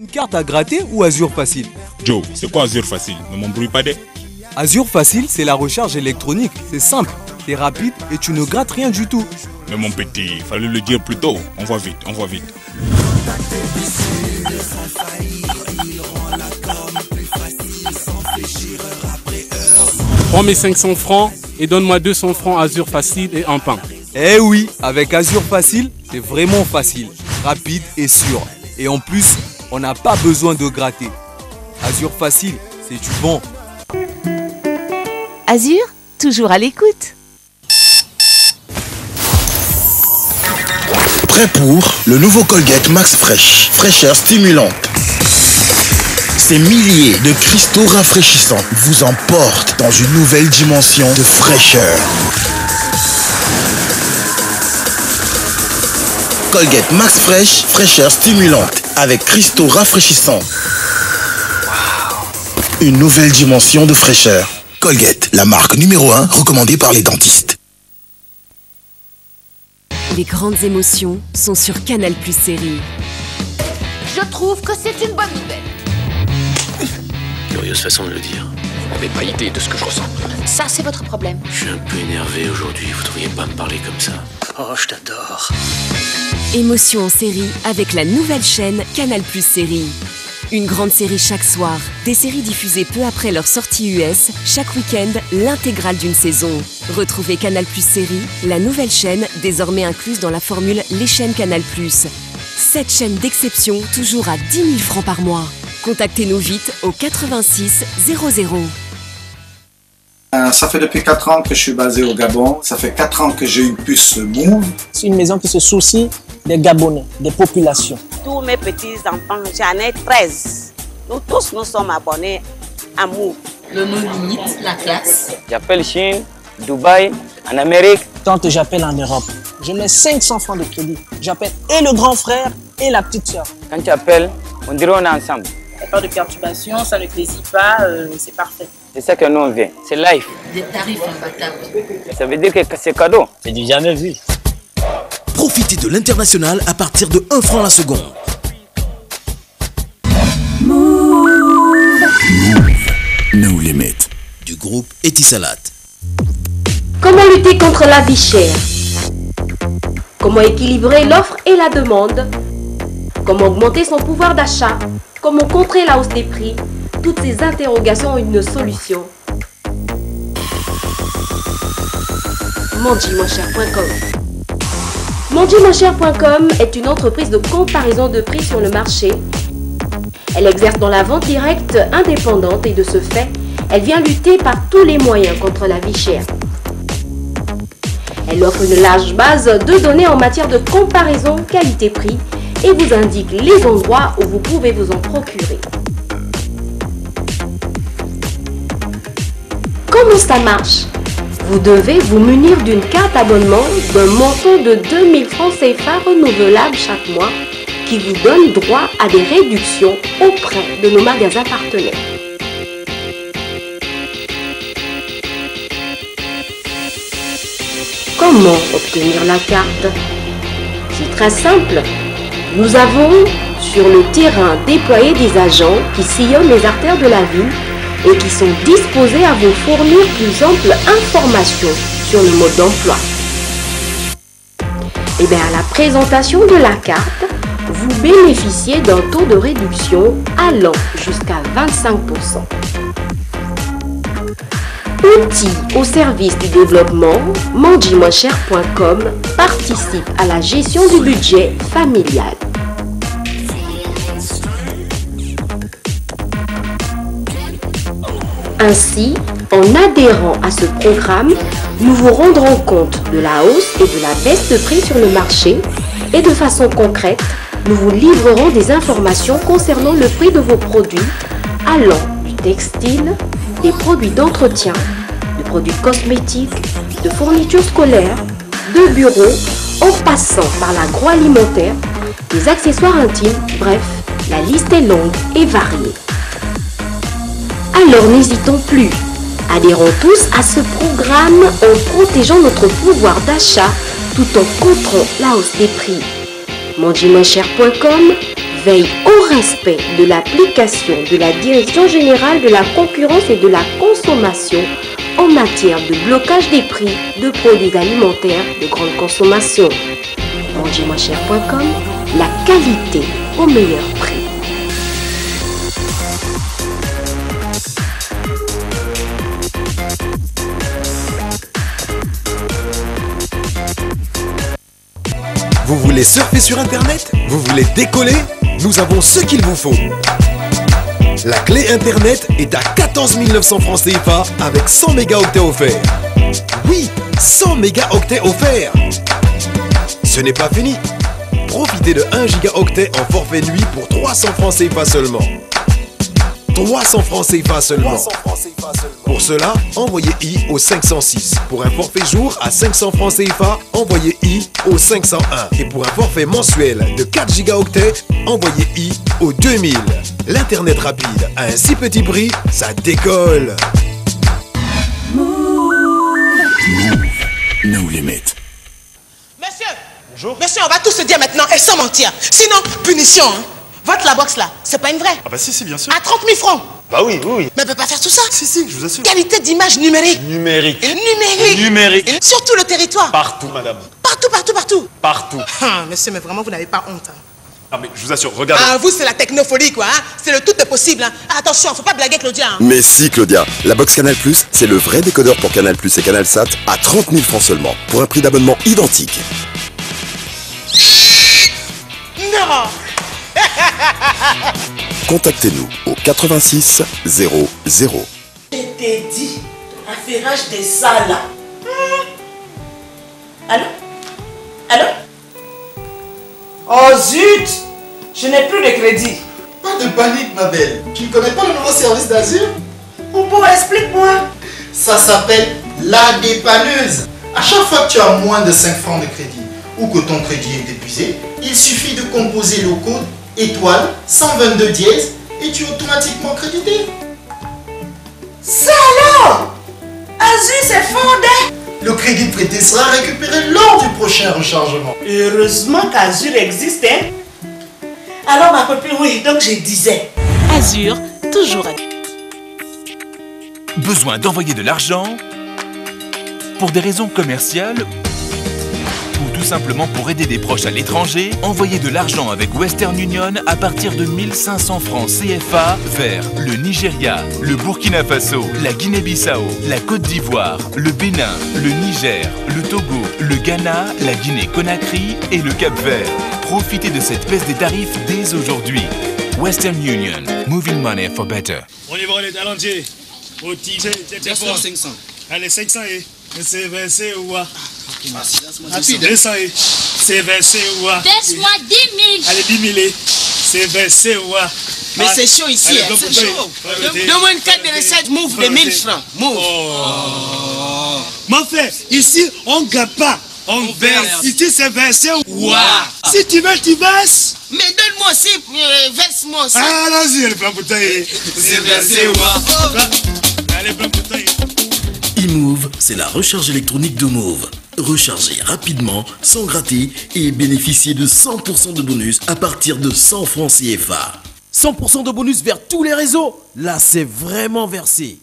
Une carte à gratter ou Azure Facile? Joe, c'est quoi Azure Facile? Ne m'embrouille pas des. Azure Facile, c'est la recharge électronique. C'est simple, c'est rapide et tu ne grattes rien du tout. Mais mon petit, fallait le dire plus tôt. On va vite, on va vite. Prends mes 500 francs et donne-moi 200 francs Azure Facile et un pain. Eh oui, avec Azure Facile, c'est vraiment facile, rapide et sûr. Et en plus, on n'a pas besoin de gratter. Azure Facile, c'est du bon. Azure, toujours à l'écoute. Prêt pour le nouveau Colgate Max Fresh, fraîcheur stimulante. Ces milliers de cristaux rafraîchissants vous emportent dans une nouvelle dimension de fraîcheur. Colgate Max Fresh, fraîcheur stimulante avec cristaux rafraîchissants. Une nouvelle dimension de fraîcheur. Colgate, la marque numéro 1 recommandée par les dentistes. Les grandes émotions sont sur Canal Plus Série. Je trouve que c'est une bonne nouvelle. Curieuse façon de le dire. Vous n'avez pas idée de ce que je ressens. Ça, c'est votre problème. Je suis un peu énervé aujourd'hui, vous devriez pas me parler comme ça. Oh, je t'adore. Émotion en série avec la nouvelle chaîne Canal Plus Série. Une grande série chaque soir, des séries diffusées peu après leur sortie US, chaque week-end, l'intégrale d'une saison. Retrouvez Canal Plus Série, la nouvelle chaîne désormais incluse dans la formule Les chaînes Canal Plus. Cette chaîne d'exception, toujours à 10 000 francs par mois. Contactez-nous vite au 86 00. Euh, Ça fait depuis 4 ans que je suis basé au Gabon. Ça fait 4 ans que j'ai une puce Move. C'est une maison qui se soucie des Gabonais, des populations. Tous mes petits-enfants, j'en ai 13. Nous tous, nous sommes abonnés à Move. Le nom limite, la classe. J'appelle Chine, Dubaï, en Amérique. Quand j'appelle en Europe, je mets 500 francs de crédit. J'appelle et le grand frère et la petite soeur. Quand tu appelles, on dirait on est ensemble. Il n'y a pas de perturbation, ça ne grésille pas, euh, c'est parfait. C'est ça que nous on vient. C'est life. Des tarifs imbattables. Ça veut dire que c'est cadeau. C'est du jamais vu. Profitez de l'international à partir de 1 franc la seconde. No Limit. Du groupe Etisalat. Comment lutter contre la vie chère? Comment équilibrer l'offre et la demande? Comment augmenter son pouvoir d'achat? Comment contrer la hausse des prix? Toutes ces interrogations ont une solution. Mandimoncher.com est une entreprise de comparaison de prix sur le marché. Elle exerce dans la vente directe indépendante et de ce fait, elle vient lutter par tous les moyens contre la vie chère. Elle offre une large base de données en matière de comparaison qualité-prix et vous indique les endroits où vous pouvez vous en procurer. Comment ça marche? Vous devez vous munir d'une carte abonnement d'un montant de 2000 francs CFA renouvelable chaque mois qui vous donne droit à des réductions auprès de nos magasins partenaires. Comment obtenir la carte? C'est très simple. Nous avons sur le terrain déployé des agents qui sillonnent les artères de la ville et qui sont disposés à vous fournir plus ample information sur le mode d'emploi. Et bien à la présentation de la carte, vous bénéficiez d'un taux de réduction allant jusqu'à 25%. Outils au service du développement, mandimoincher.com participe à la gestion du budget familial. Ainsi, en adhérant à ce programme, nous vous rendrons compte de la hausse et de la baisse de prix sur le marché et de façon concrète, nous vous livrerons des informations concernant le prix de vos produits allant du textile, des produits d'entretien, de produits cosmétiques, de fournitures scolaires, de bureaux, en passant par l'agroalimentaire, des accessoires intimes, bref, la liste est longue et variée. Alors n'hésitons plus. Adhérons tous à ce programme en protégeant notre pouvoir d'achat tout en contrant la hausse des prix. Mandimoncher.com veille au respect de l'application de la Direction générale de la concurrence et de la consommation en matière de blocage des prix de produits alimentaires de grande consommation. Mangermoischer.com, la qualité au meilleur prix. Vous voulez surfer sur Internet? Vous voulez décoller? Nous avons ce qu'il vous faut. La clé Internet est à 14 900 francs CFA avec 100 mégaoctets offerts. Oui, 100 mégaoctets offerts. Ce n'est pas fini. Profitez de 1 gigaoctet en forfait nuit pour 300 francs CFA seulement. 300 francs CFA seulement. Pour cela, envoyez I au 506. Pour un forfait jour à 500 francs CFA, envoyez I au 501. Et pour un forfait mensuel de 4 gigaoctets, envoyez I au 2000. L'Internet rapide à un si petit prix, ça décolle. No limit. Monsieur Bonjour. Monsieur, on va tout se dire maintenant et sans mentir. Sinon, punition. hein. Votre la box là, c'est pas une vraie. Ah bah si, si, bien sûr. À 30 000 francs. Bah oui, oui, oui. Mais elle peut pas faire tout ça. Si, si, je vous assure. Qualité d'image numérique. Numérique. Numérique. Numérique. Sur tout le territoire. Partout, madame. Partout, partout, partout. Partout. Ah, monsieur, mais vraiment, vous n'avez pas honte. hein. Ah mais je vous assure, regardez. Ah, vous, c'est la technofolie, quoi. hein. C'est le tout est possible. hein. Attention, faut pas blaguer, Claudia. hein. Mais si Claudia, la box Canal Plus, c'est le vrai décodeur pour Canal Plus et Canal Sat à 30 000 francs seulement, pour un prix d'abonnement identique. Non Contactez-nous au 86 00. Je t'ai dit, affairage des salles. Allô? Allô? Oh zut Je n'ai plus de crédit. Pas de panique, ma belle. Tu ne connais pas le nouveau service d'Azur Pourquoi Explique-moi. Ça s'appelle la dépanneuse. À chaque fois que tu as moins de 5 francs de crédit ou que ton crédit est épuisé, il suffit de composer le code étoile 122 dièse et tu es automatiquement crédité? Ça alors Azur s'est fondé Le crédit prêté sera récupéré lors du prochain rechargement. Heureusement qu'Azur existe, hein? Alors ma copine, oui, donc je disais. Azur, toujours avec Besoin d'envoyer de l'argent Pour des raisons commerciales simplement pour aider des proches à l'étranger, envoyez de l'argent avec Western Union à partir de 1500 francs CFA vers le Nigeria, le Burkina Faso, la Guinée-Bissau, la Côte d'Ivoire, le Bénin, le Niger, le Togo, le Ghana, la Guinée-Conakry et le Cap-Vert. Profitez de cette baisse des tarifs dès aujourd'hui. Western Union, moving money for better. On y va les talendiers. Au titre, Just for 500. Allez, 500 et c'est ou quoi Rapide. 200 et c'est versé ou quoi Baisse-moi 10 000. Allez, 10 000 et c'est versé ou quoi Mais c'est chaud ici, hein, c'est chaud. une carte de recette, move de 1000 francs. Move. Mon frère, ici, on ne gagne pas. On verse. Ici, c'est versé ou quoi Si tu veux, tu verses. Mais donne-moi aussi, euh, verse-moi aussi. Ah, allons-y, le plan pour tailler. C'est versé ou quoi Allez, plan pour tailler. e-move, c'est la recharge électronique de Move. Rechargez rapidement, sans gratter et bénéficiez de 100% de bonus à partir de 100 francs CFA. 100% de bonus vers tous les réseaux. Là, c'est vraiment versé.